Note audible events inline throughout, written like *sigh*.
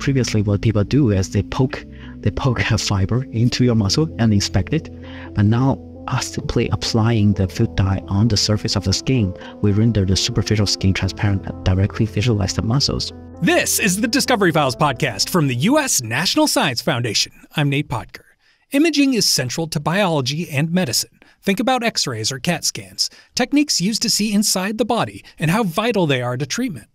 previously what people do is they poke they poke *laughs* a fiber into your muscle and inspect it. But now us simply applying the field dye on the surface of the skin, we render the superficial skin transparent and directly visualize the muscles. This is the Discovery Files podcast from the U.S. National Science Foundation. I'm Nate Pottker. Imaging is central to biology and medicine. Think about x rays or CAT scans, techniques used to see inside the body and how vital they are to treatment.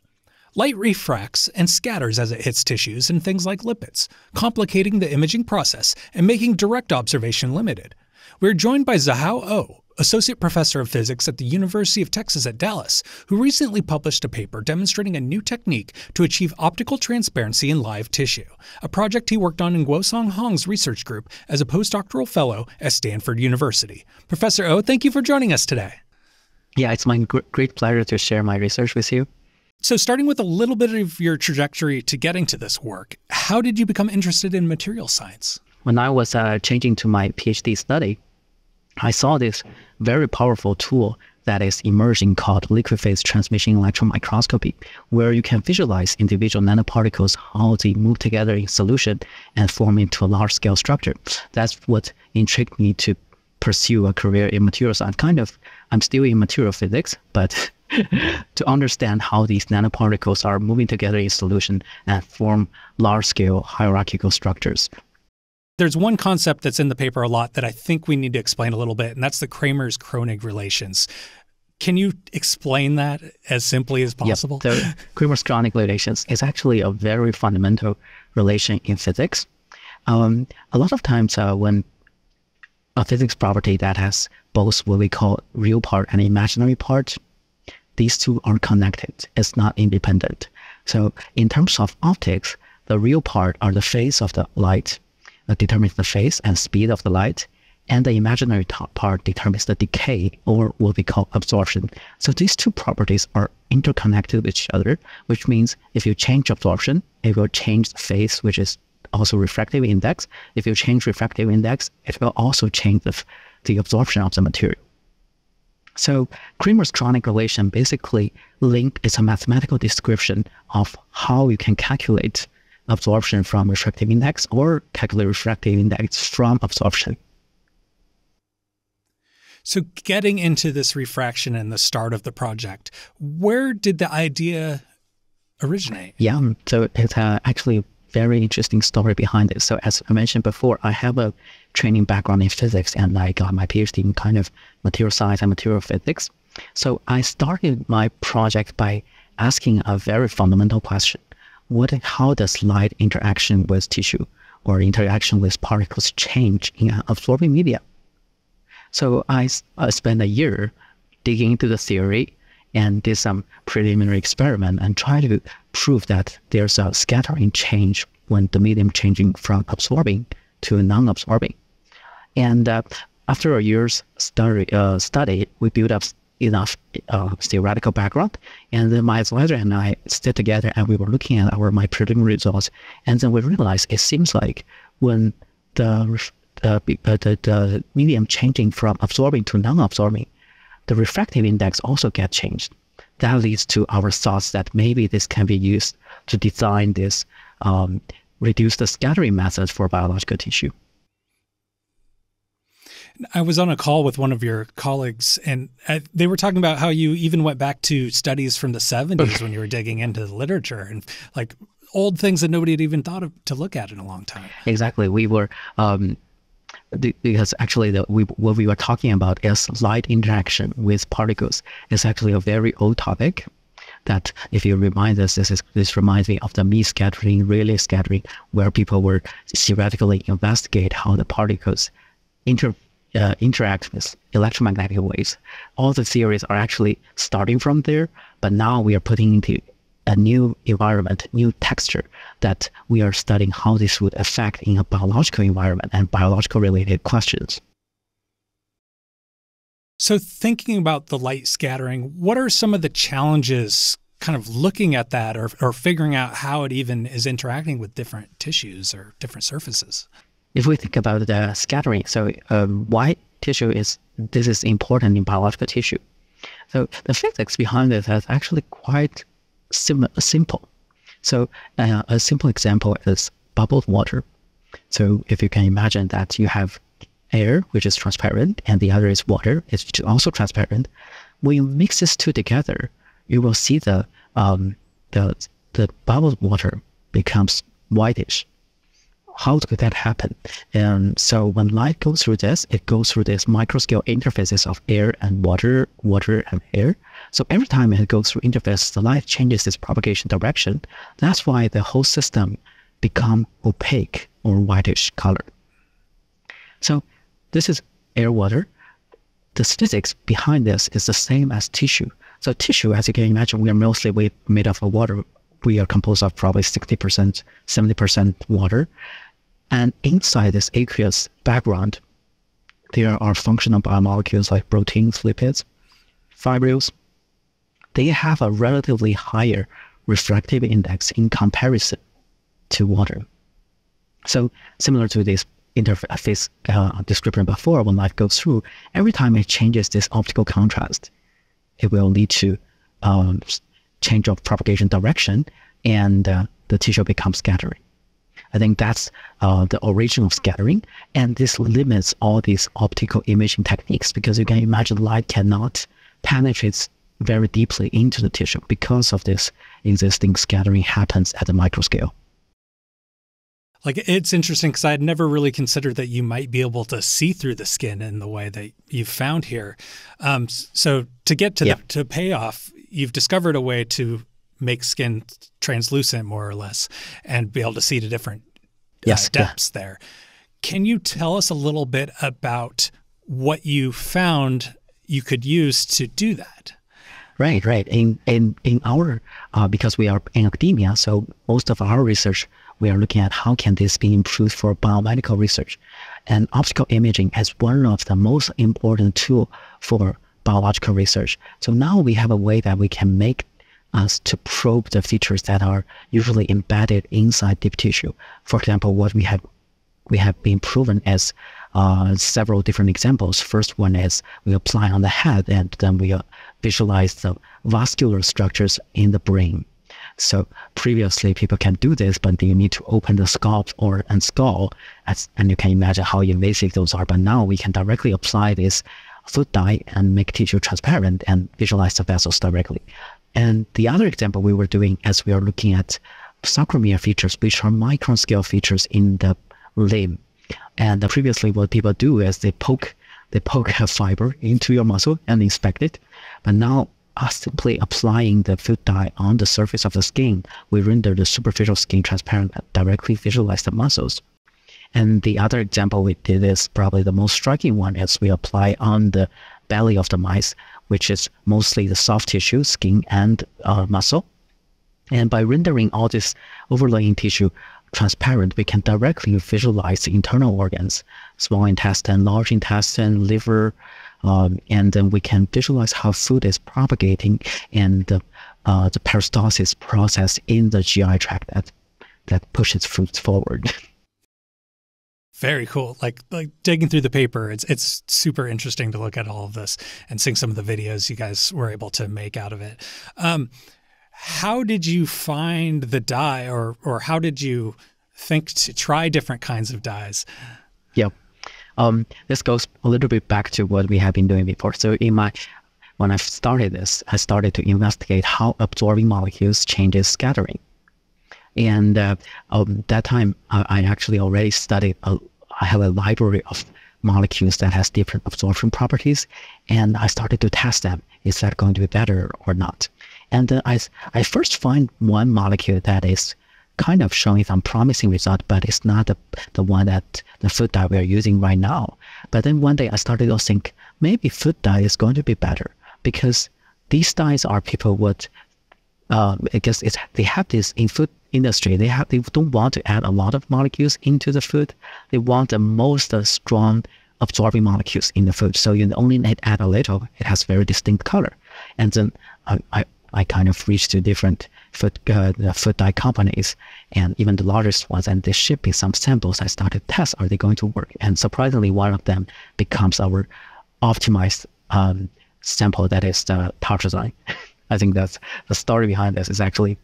Light refracts and scatters as it hits tissues and things like lipids, complicating the imaging process and making direct observation limited. We're joined by Zihao Oh, Associate Professor of Physics at the University of Texas at Dallas, who recently published a paper demonstrating a new technique to achieve optical transparency in live tissue, a project he worked on in Guosong Hong's research group as a postdoctoral fellow at Stanford University. Professor Oh, thank you for joining us today. Yeah, it's my great pleasure to share my research with you. So, starting with a little bit of your trajectory to getting to this work, how did you become interested in material science? When I was uh, changing to my PhD study, I saw this very powerful tool that is emerging called liquid phase transmission electron microscopy, where you can visualize individual nanoparticles, how they move together in solution and form into a large scale structure. That's what intrigued me to pursue a career in material science. Kind of, I'm still in material physics, but *laughs* to understand how these nanoparticles are moving together in solution and form large-scale hierarchical structures. There's one concept that's in the paper a lot that I think we need to explain a little bit, and that's the Kramers-Kronig relations. Can you explain that as simply as possible? Yep. The *laughs* Kramers-Kronig relations is actually a very fundamental relation in physics. Um, a lot of times uh, when a physics property that has both what we call real part and imaginary part these two are connected. It's not independent. So in terms of optics, the real part are the phase of the light that determines the phase and speed of the light, and the imaginary part determines the decay or what we call absorption. So these two properties are interconnected with each other, which means if you change absorption, it will change the phase, which is also refractive index. If you change refractive index, it will also change the, the absorption of the material. So Kramers-Kronig relation basically link is a mathematical description of how you can calculate absorption from refractive index or calculate refractive index from absorption. So getting into this refraction and the start of the project, where did the idea originate? Yeah, so it's uh, actually very interesting story behind it. So as I mentioned before, I have a training background in physics and I got uh, my PhD in kind of material science and material physics. So I started my project by asking a very fundamental question. What, how does light interaction with tissue or interaction with particles change in an absorbing media? So I, I spent a year digging into the theory and did some preliminary experiment and try to prove that there's a scattering change when the medium changing from absorbing to non-absorbing. And uh, after a year's study, uh, study, we built up enough uh, theoretical background. And then my advisor and I stayed together and we were looking at our my preliminary results. And then we realized it seems like when the uh, the, the, the medium changing from absorbing to non-absorbing, the refractive index also get changed. That leads to our thoughts that maybe this can be used to design this um, reduce the scattering method for biological tissue. I was on a call with one of your colleagues, and they were talking about how you even went back to studies from the 70s when you were digging into the literature and like old things that nobody had even thought of to look at in a long time. Exactly. We were um, because actually the, we, what we were talking about is light interaction with particles It's actually a very old topic that if you remind us, this is this reminds me of the Mie scattering, Rayleigh scattering, where people were theoretically investigate how the particles inter, uh, interact with electromagnetic waves. All the theories are actually starting from there, but now we are putting into a new environment, new texture that we are studying how this would affect in a biological environment and biological related questions. So, thinking about the light scattering, what are some of the challenges kind of looking at that or, or figuring out how it even is interacting with different tissues or different surfaces? If we think about the scattering, so um, why tissue is this is important in biological tissue. So the physics behind it is actually quite sim- simple. So uh, a simple example is bubbled water. So if you can imagine that you have air, which is transparent, and the other is water, it's also transparent. When you mix these two together, you will see the um, the the bubbled water becomes whitish. How could that happen? And so when light goes through this, it goes through these microscale interfaces of air and water, water and air. So every time it goes through interface, the light changes its propagation direction. That's why the whole system become opaque or whitish color. So this is air water. The physics behind this is the same as tissue. So tissue, as you can imagine, we are mostly made of water. We are composed of probably 60%, 70% water. And inside this aqueous background, there are functional biomolecules like proteins, lipids, fibrils. They have a relatively higher refractive index in comparison to water. So similar to this interface uh, description before, when light goes through, every time it changes this optical contrast, it will lead to um, change of propagation direction and uh, the tissue becomes scattering. I think that's uh, the origin of scattering. And this limits all these optical imaging techniques because you can imagine light cannot penetrate very deeply into the tissue because of this existing scattering happens at the microscale. Like it's interesting because I had never really considered that you might be able to see through the skin in the way that you've found here. Um, so to get to the to payoff, you've discovered a way to make skin translucent more or less and be able to see the different uh, depths yeah. there. Can you tell us a little bit about what you found you could use to do that? Right, right. In in in our uh, because we are in academia, so most of our research we are looking at how can this be improved for biomedical research. And optical imaging is one of the most important tool for biological research. So now we have a way that we can make us to probe the features that are usually embedded inside deep tissue. For example, what we have we have been proven as uh, several different examples. First one is we apply on the head and then we uh, visualize the vascular structures in the brain. So previously people can do this, but you need to open the scalp or and skull, as, and you can imagine how invasive those are. But now we can directly apply this foot dye and make tissue transparent and visualize the vessels directly. And the other example we were doing as we are looking at sarcomere features, which are micron scale features in the limb. And previously what people do is they poke they poke *laughs* a fiber into your muscle and inspect it. But now simply applying the foot dye on the surface of the skin, we render the superficial skin transparent and directly visualize the muscles. And the other example we did is probably the most striking one as we apply on the belly of the mice, which is mostly the soft tissue, skin and uh, muscle. And by rendering all this overlaying tissue transparent, we can directly visualize the internal organs, small intestine, large intestine, liver, um, and then we can visualize how food is propagating and the, uh, the peristalsis process in the GI tract that, that pushes food forward. *laughs* Very cool. Like like digging through the paper, it's it's super interesting to look at all of this and seeing some of the videos you guys were able to make out of it. Um, how did you find the dye, or or how did you think to try different kinds of dyes? Yep. Um, this goes a little bit back to what we have been doing before. So in my when I started this, I started to investigate how absorbing molecules changes scattering. And uh, um, that time, uh, I actually already studied. A, I have a library of molecules that has different absorption properties, and I started to test them. Is that going to be better or not? And uh, I, I first find one molecule that is kind of showing some promising result, but it's not the, the one that the food dye we are using right now. But then one day I started to think maybe food dye is going to be better because these dyes are people would, uh, I it's, they have this in food industry. They have they don't want to add a lot of molecules into the food. They want the most uh, strong absorbing molecules in the food. So you only need add a little. It has very distinct color. And then I, I, I kind of reached to different food, uh, food dye companies and even the largest ones, and they ship me some samples. I started to test, are they going to work? And surprisingly, one of them becomes our optimized um, sample that is the tartrazine. *laughs* I think that's the story behind this is actually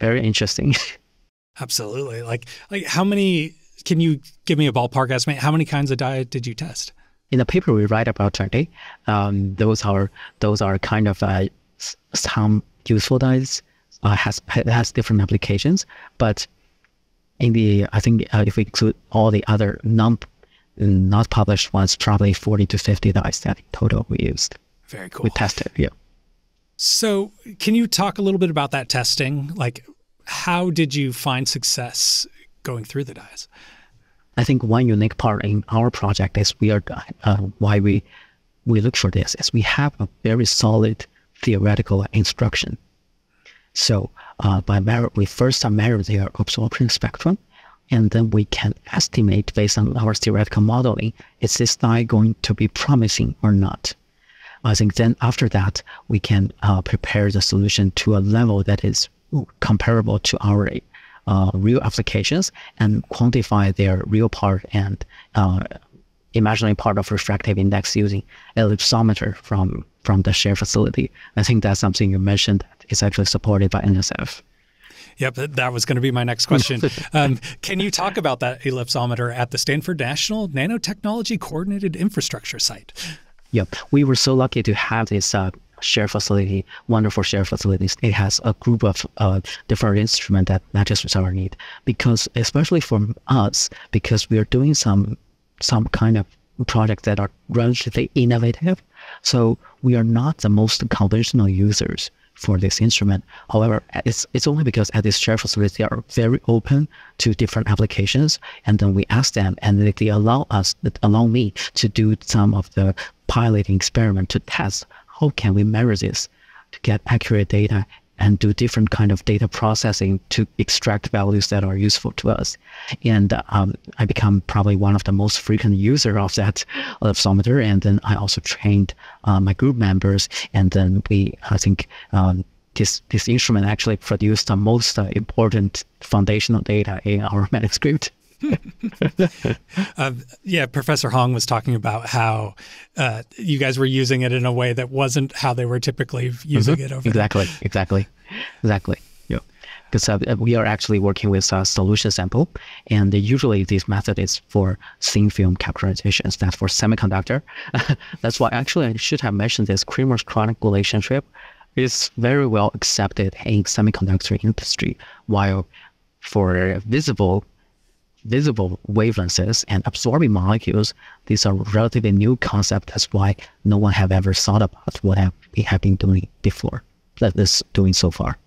very interesting. *laughs* Absolutely. Like, like how many? Can you give me a ballpark estimate? How many kinds of dye did you test? In the paper we write about today, um, those are those are kind of uh, some useful dyes uh, has has different applications, but in the I think uh, if we include all the other non not published ones, probably forty to fifty dyes that total we used. Very cool. We tested, yeah. So, can you talk a little bit about that testing? Like, how did you find success going through the dyes? I think one unique part in our project is we are uh, why we we look for this is we have a very solid theoretical instruction. So uh, by measure, we first measure their absorption spectrum, and then we can estimate based on our theoretical modeling is this dye going to be promising or not. I think then after that we can uh, prepare the solution to a level that is comparable to our uh, real applications and quantify their real part and uh, imaginary part of refractive index using ellipsometer from from the shared facility. I think that's something you mentioned that is actually supported by NSF. Yep, that was going to be my next question. *laughs* Um, can you talk about that ellipsometer at the Stanford National Nanotechnology Coordinated Infrastructure Site? Yep, we were so lucky to have this uh, shared facility, wonderful shared facilities. It has a group of uh, different instruments that matches our need. Because especially for us, because we are doing some some kind of projects that are relatively innovative, so we are not the most conventional users for this instrument. However, it's it's only because at this shared facility they are very open to different applications, and then we ask them, and they, they allow us, allow me to do some of the piloting experiment to test how can we measure this to get accurate data and do different kind of data processing to extract values that are useful to us. And um, I become probably one of the most frequent user of that ellipsometer. And then I also trained uh, my group members. And then we, I think, um, this this instrument actually produced the most uh, important foundational data in our *laughs* manuscript. Uh, *laughs* yeah, Professor Hong was talking about how uh, you guys were using it in a way that wasn't how they were typically using mm-hmm. it over. Exactly, exactly, exactly. Yeah, because uh, we are actually working with a solution sample, and usually this method is for thin film characterizations. That's for semiconductor. *laughs* That's why actually I should have mentioned this Kramers-Kronig relationship is very well accepted in semiconductor industry, while for visible visible wavelengths and absorbing molecules, these are relatively new concepts. That's why no one have ever thought about what we have been doing before, that is doing so far.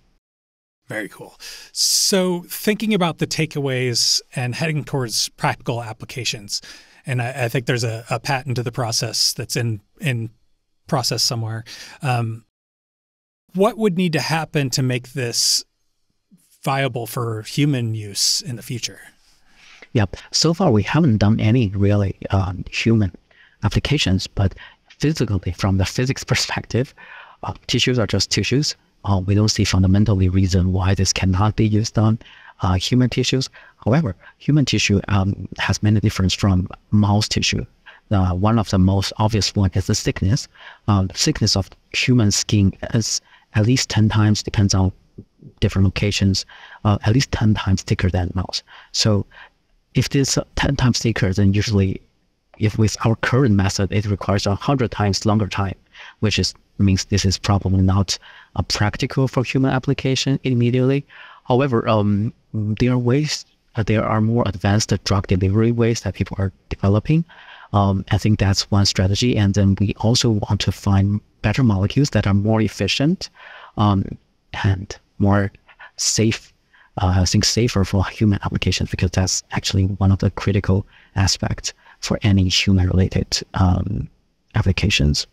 Very cool. So, thinking about the takeaways and heading towards practical applications, and I, I think there's a, a, patent to the process that's in in process somewhere. Um, what would need to happen to make this viable for human use in the future? Yep. So far, we haven't done any really um, human applications, but physically, from the physics *laughs* perspective, uh, tissues are just tissues. Uh, we don't see fundamentally reason why this cannot be used on uh, human tissues. However, human tissue um, has many differences from mouse tissue. Uh, one of the most obvious one is the thickness. Uh, the thickness of human skin is at least 10 times, depends on different locations, uh, at least 10 times thicker than mouse. So if this 10 times thicker, then usually if with our current method, it requires a hundred times longer time, which is means this is probably not practical for human application immediately. However, um, there are ways, uh, there are more advanced drug delivery ways that people are developing. Um, I think that's one strategy. And then we also want to find better molecules that are more efficient um, and more safe I think safer for human applications because that's actually one of the critical aspects for any human-related um, applications.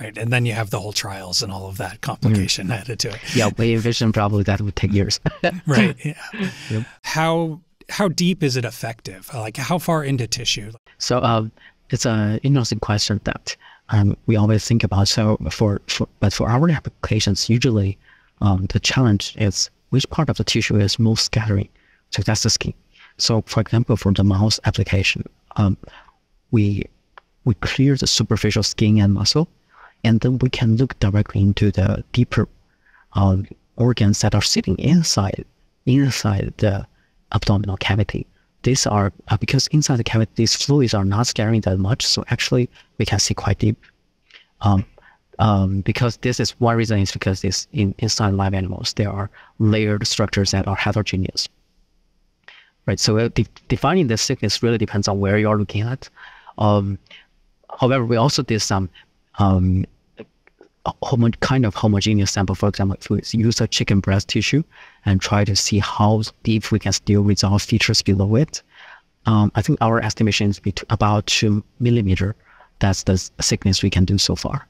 Right, and then you have the whole trials and all of that complication mm. added to it. Yeah, we envision probably that would take years. *laughs* right. Yeah. Yep. How how deep is it effective? Like how far into tissue? So um, it's an interesting question that um, we always think about. So for, for but for our applications, usually um, the challenge is which part of the tissue is most scattering. So that's the skin. So for example, for the mouse application, um, we we clear the superficial skin and muscle, and then we can look directly into the deeper uh, organs that are sitting inside inside the abdominal cavity. These are uh, because inside the cavity, these fluids are not scattering that much, so actually we can see quite deep. Um, um, because this is one reason is because this in inside live animals there are layered structures that are heterogeneous. Right. So uh, de defining the thickness really depends on where you're looking at. Um, however, we also did some um, homo- kind of homogeneous sample. For example, if we use a chicken breast tissue and try to see how deep we can still resolve features below it, um, I think our estimation is about two millimeter. That's the thickness we can do so far.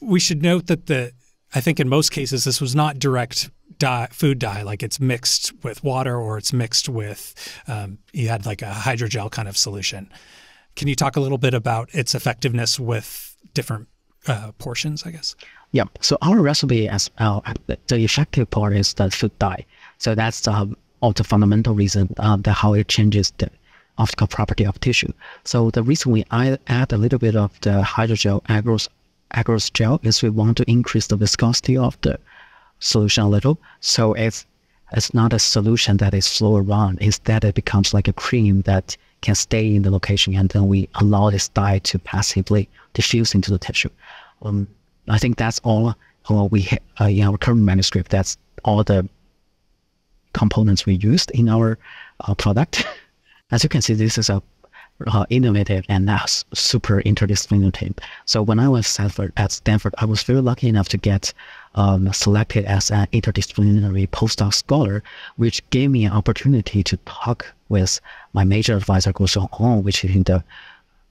We should note that the I think in most cases this was not direct dye, food dye, like it's mixed with water or it's mixed with um, you had like a hydrogel kind of solution. Can you talk a little bit about its effectiveness with different uh, portions, I guess? Yeah. So our recipe as uh, the effective part is the food dye. So that's um, all the fundamental reason uh, that how it changes the optical property of tissue. So the reason we add a little bit of the hydrogel agarose, agarose gel is we want to increase the viscosity of the solution a little. So it's it's not a solution that is flow around. Instead, it becomes like a cream that can stay in the location, and then we allow this dye to passively diffuse into the tissue. Um, I think that's all uh, we uh, in our current manuscript. That's all the components we used in our uh, product. *laughs* As you can see, this is a uh, innovative and uh, super interdisciplinary team. So when I was Stanford, at Stanford, I was very lucky enough to get um, selected as an interdisciplinary postdoc scholar, which gave me an opportunity to talk with my major advisor, Guo Hong, which is in the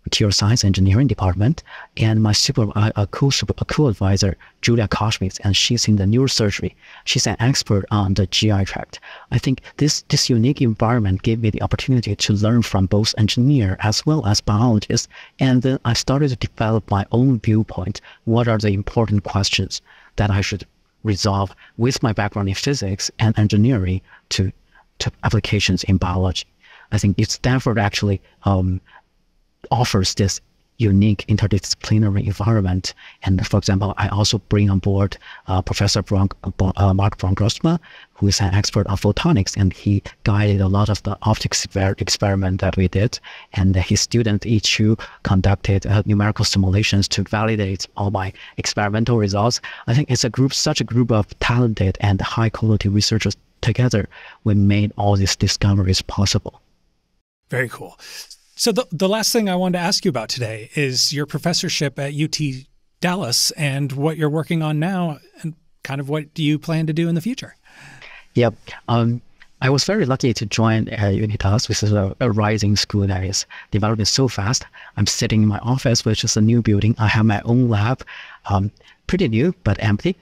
material science engineering department, and my super uh, a co super a co-advisor Julia Kaltschmidt, and she's in the neurosurgery. She's an expert on the GI tract. I think this this unique environment gave me the opportunity to learn from both engineer as well as biologists, and then I started to develop my own viewpoint. What are the important questions that I should resolve with my background in physics and engineering to to applications in biology? I think it's Stanford actually um, offers this unique interdisciplinary environment. And for example, I also bring on board uh, Professor Bron- uh, Mark Brongersma, who is an expert on photonics, and he guided a lot of the optics experiment that we did. And his student Ichu conducted uh, numerical simulations to validate all my experimental results. I think it's a group, such a group of talented and high quality researchers together. We made all these discoveries possible. Very cool. So the the last thing I wanted to ask you about today is your professorship at UT Dallas and what you're working on now, and kind of what do you plan to do in the future? Yep. Um, I was very lucky to join uh, Dallas, which is a, a, rising school that is developing so fast. I'm sitting in my office, which is a new building. I have my own lab, um, pretty new but empty.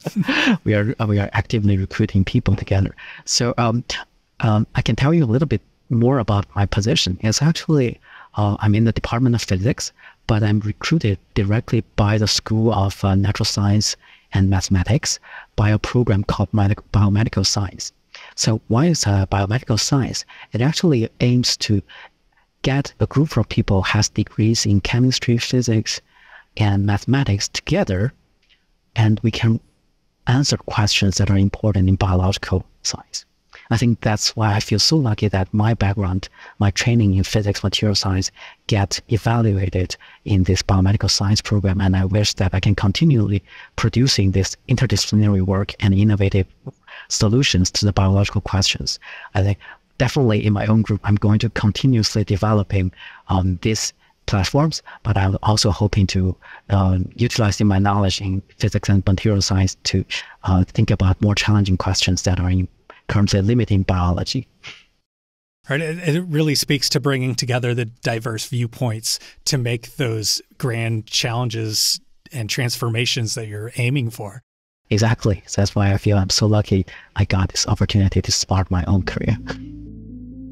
*laughs* we are we are actively recruiting people together. So um, um, I can tell you a little bit more about my position. It's actually uh, I'm in the Department of Physics, but I'm recruited directly by the School of uh, Natural Science and Mathematics by a program called Biomedical Science. So why is uh, biomedical science? It actually aims to get a group of people has degrees in chemistry, physics, and mathematics together, and we can answer questions that are important in biological science. I think that's why I feel so lucky that my background, my training in physics, material science get evaluated in this biomedical science program. And I wish that I can continually producing this interdisciplinary work and innovative solutions to the biological questions. I think definitely in my own group, I'm going to continuously developing um, these platforms, but I'm also hoping to uh, utilizing my knowledge in physics and material science to uh, think about more challenging questions that are in currently limiting biology. Right. It really speaks to bringing together the diverse viewpoints to make those grand challenges and transformations that you're aiming for. Exactly. So that's why I feel I'm so lucky I got this opportunity to start my own career.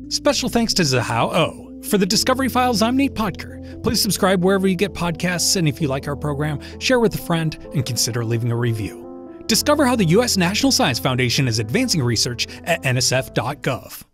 Special thanks to Zihao O. Oh. For the Discovery Files, I'm Nate Pottker. Please subscribe wherever you get podcasts, and if you like our program, share with a friend and consider leaving a review. Discover how the U.S. National Science Foundation is advancing research at nsf.gov.